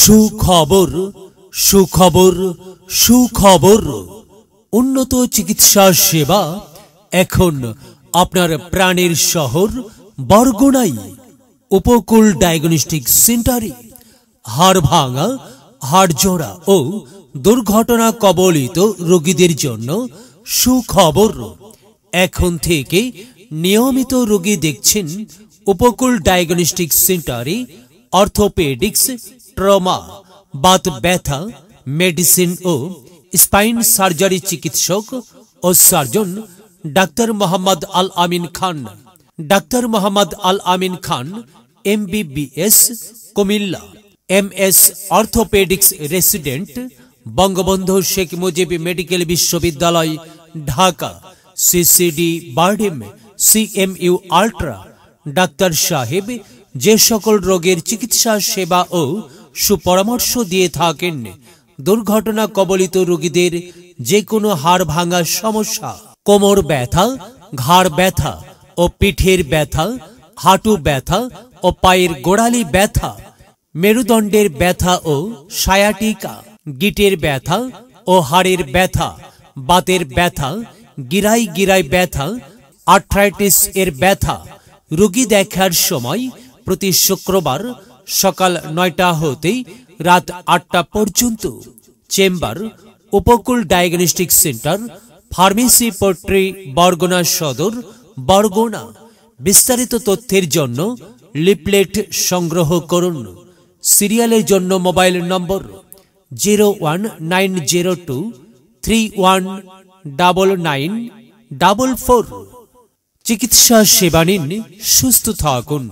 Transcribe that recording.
সুখবর সুখবর সুখবর। উন্নত চিকিৎসা সেবা এখন আপনার প্রাণের শহর বরগুনাই। উপকূল ডায়াগনস্টিক সেন্টারে হাড় ভাঙা হাড় জোড়া ও দুর্ঘটনা কবলিত রোগীদের জন্য সুখবর। এখন থেকে নিয়মিত রোগী দেখছেন উপকূল ডায়াগনস্টিক সেন্টারে অর্থোপেডিক্স ট্রমা বাত ব্যথা মেডিসিন ও স্পাইন সার্জারি চিকিৎসক ও surgeon doctor Mohammad Al Amin Khan. Doctor Mohammad Al Amin Khan, MBBS, Comilla. M S orthopaedics resident, Bangabandhu Sheikh Mujib medical বিশ্ববিদ্যালয়, Dhaka. CCD, BIRDEM, CMU ultra. Doctor সাহেব যে সকল রোগের চিকিৎসা সেবা ও সুপরামর্শ দিয়ে থাকেন, দুর্ঘটনা কবলিত রোগীদের যে কোনো হাড় ভাঙার সমস্যা, কোমর ব্যথা, ঘাড় ব্যথা ও পিঠের ব্যথা, হাঁটু ব্যথা ও পায়ের গোড়ালি ব্যথা, মেরুদণ্ডের ব্যথা ও সায়াটিকা, গিটের ব্যথা ও হাড়ের ব্যথা, বাতের ব্যথা, গিরাই গিরাই ব্যথা, আর্থ্রাইটিস এর ব্যথা, রোগী দেখার সময় প্রতি শুক্রবার সকাল নয়টা হতে রাত আটটা পর্যন্ত চেম্বার, উপকূল ডায়াগনস্টিক সেন্টার, ফার্মেসি পট্রি, বরগুনা সদর, বরগুনা। বিস্তারিত তথ্যের জন্য লিপলেট সংগ্রহ করুন। সিরিয়ালের জন্য mobile number zero one nine zero two three one double nine double four. চিকিৎসা সেবা নিন, সুস্থ থাকুন।